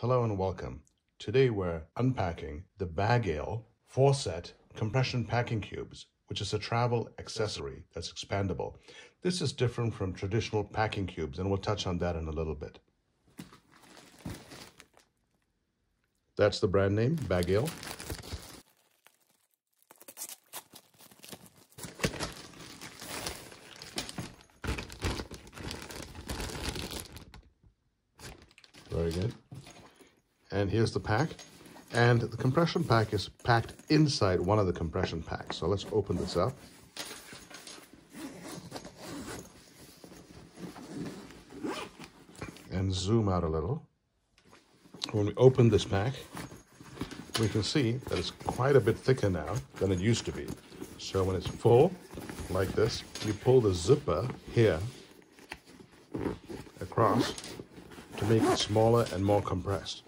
Hello and welcome. Today we're unpacking the Bagail 4-set compression packing cubes, which is a travel accessory that's expandable. This is different from traditional packing cubes, and we'll touch on that in a little bit. That's the brand name, Bagail. Very good. And here's the pack. And the compression pack is packed inside one of the compression packs. So let's open this up. And zoom out a little. When we open this pack, we can see that it's quite a bit thicker now than it used to be. So when it's full, like this, you pull the zipper here across to make it smaller and more compressed.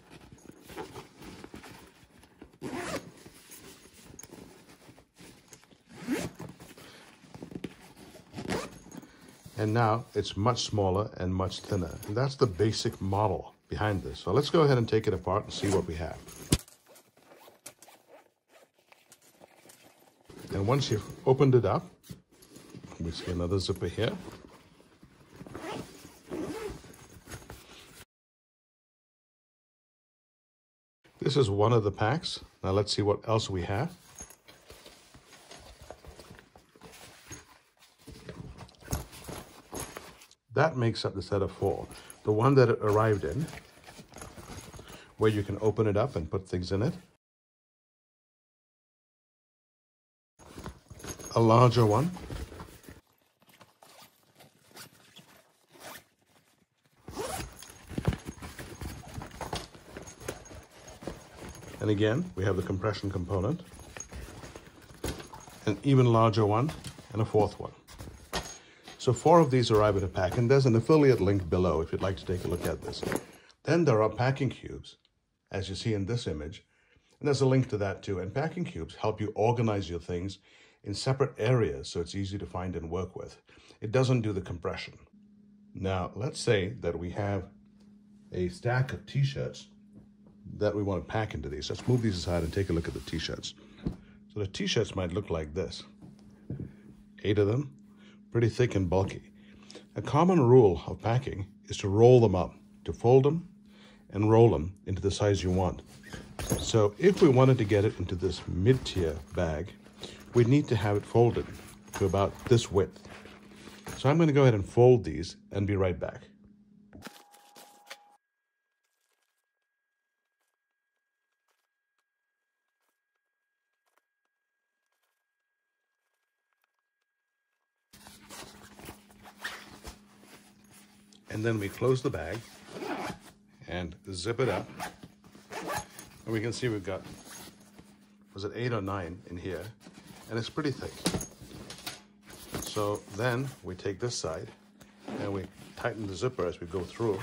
And now it's much smaller and much thinner. And that's the basic model behind this. So let's go ahead and take it apart and see what we have. And once you've opened it up, we see another zipper here. This is one of the packs. Now let's see what else we have. That makes up the set of four. The one that it arrived in, where you can open it up and put things in it. A larger one. And again, we have the compression component, an even larger one, and a fourth one. So four of these arrive in a pack, and there's an affiliate link below if you'd like to take a look at this. Then there are packing cubes, as you see in this image, and there's a link to that too. And packing cubes help you organize your things in separate areas so it's easy to find and work with. It doesn't do the compression. Now, let's say that we have a stack of t-shirts that we want to pack into these. Let's move these aside and take a look at the t-shirts. So the t-shirts might look like this. Eight of them, pretty thick and bulky. A common rule of packing is to roll them up, to fold them and roll them into the size you want. So if we wanted to get it into this mid-tier bag, we need to have it folded to about this width. So I'm going to go ahead and fold these and be right back. And then we close the bag and zip it up. And we can see we've got, was it eight or nine in here? And it's pretty thick. So then we take this side and we tighten the zipper as we go through.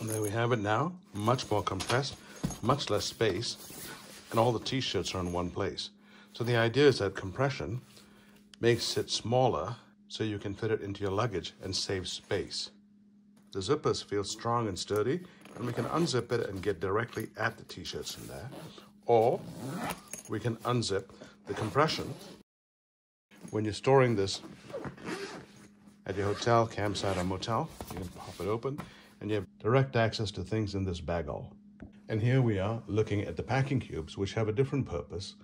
And there we have it now, much more compressed, much less space, and all the t-shirts are in one place. So the idea is that compression makes it smaller so you can fit it into your luggage and save space. The zippers feel strong and sturdy, and we can unzip it and get directly at the t-shirts in there. Or we can unzip the compression when you're storing this at your hotel, campsite, or motel. You can pop it open direct access to things in this Bagail. And here we are looking at the packing cubes, which have a different purpose,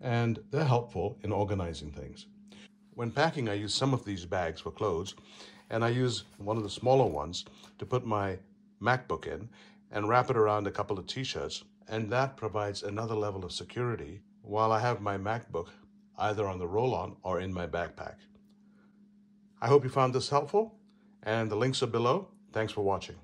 and they're helpful in organizing things. When packing, I use some of these bags for clothes, and I use one of the smaller ones to put my MacBook in and wrap it around a couple of t-shirts, and that provides another level of security while I have my MacBook either on the roll-on or in my backpack. I hope you found this helpful, and the links are below. Thanks for watching.